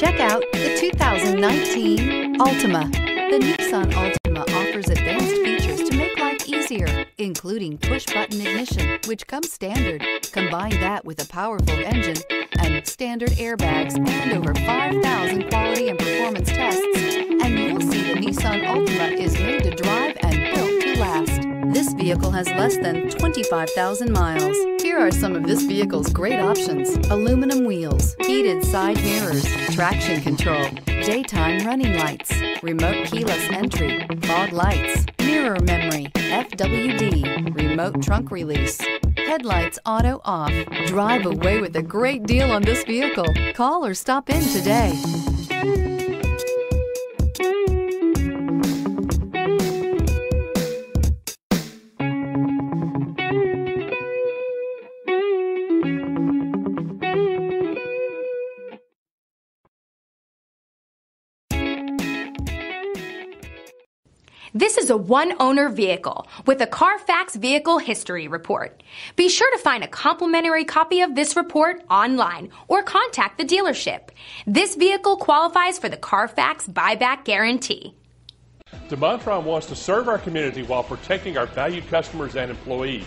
Check out the 2019 Altima. The Nissan Altima offers advanced features to make life easier, including push-button ignition, which comes standard. Combine that with a powerful engine and standard airbags and over 5,000 quality and performance tests, and you'll see the Nissan Altima is made to drive and built to last. This vehicle has less than 25,000 miles. Here are some of this vehicle's great options. Aluminum wheels, heated side mirrors, traction control, daytime running lights, remote keyless entry, fog lights, mirror memory, FWD, remote trunk release, headlights auto off. Drive away with a great deal on this vehicle. Call or stop in today. This is a one owner vehicle with a Carfax Vehicle History Report. Be sure to find a complimentary copy of this report online or contact the dealership. This vehicle qualifies for the Carfax Buyback Guarantee. DeMontrond wants to serve our community while protecting our valued customers and employees.